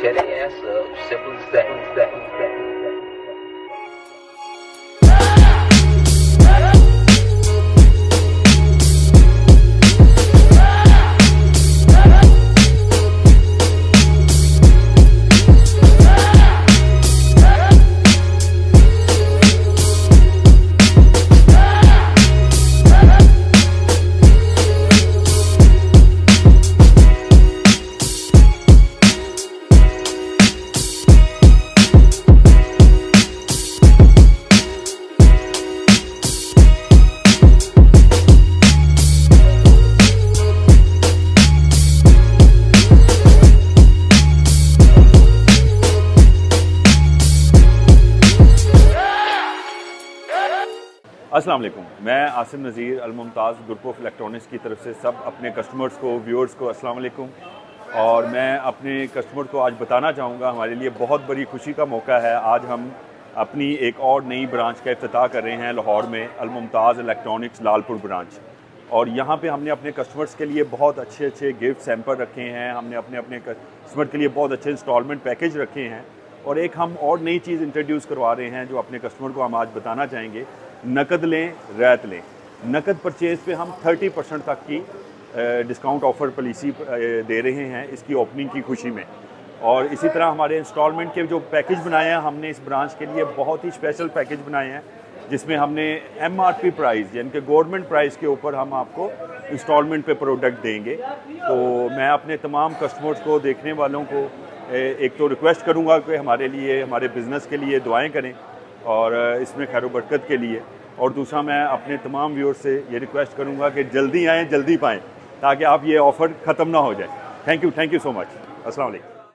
tear ass up. Simple as that. that, that. वालेकुम मैं Asim Nazir Almumtaz group of electronics की तरफ़ से सब अपने कस्टमर्स को, व्यूअर्स को अस्सलाम और मैं अपने कस्टमर को आज बताना चाहूँगा, हमारे लिए बहुत बड़ी खुशी का मौका है। आज हम अपनी एक और नई ब्रांच का अफ्ताह कर रहे हैं, लाहौर में अलमताज़ इलेक्ट्रॉनिक्स लालपुर ब्रांच। और यहाँ पे हमने अपने कस्टमर्स के लिए बहुत अच्छे अच्छे गिफ्ट सैंपल रखे हैं। हमने अपने अपने कस्टमर के लिए बहुत अच्छे इंस्टॉलमेंट पैकेज रखे हैं। और एक हम और नई चीज़ इंट्रोड्यूस करवा रहे हैं जो अपने कस्टमर को हम आज बताना चाहेंगे, नकद लें, रैत लें। नकद परचेज़ पे हम 30 परसेंट तक की डिस्काउंट ऑफ़र पॉलिसी दे रहे हैं इसकी ओपनिंग की खुशी में। और इसी तरह हमारे इंस्टॉलमेंट के जो पैकेज बनाए हैं, हमने इस ब्रांच के लिए बहुत ही स्पेशल पैकेज बनाए हैं, जिसमें हमने एम आर पी प्राइस यानी कि गवर्नमेंट प्राइस के ऊपर हम आपको इंस्टॉलमेंट पे प्रोडक्ट देंगे। तो मैं अपने तमाम कस्टमर्स को, देखने वालों को एक तो रिक्वेस्ट करूँगा कि हमारे लिए, हमारे बिज़नेस के लिए दुआएँ करें और इसमें खैर बरकत के लिए। और दूसरा मैं अपने तमाम व्यूअर्स से ये रिक्वेस्ट करूँगा कि जल्दी आएँ, जल्दी पाएँ, ताकि आप ये ऑफ़र ख़त्म ना हो जाए। Thank you thank you so much असल वालेकुम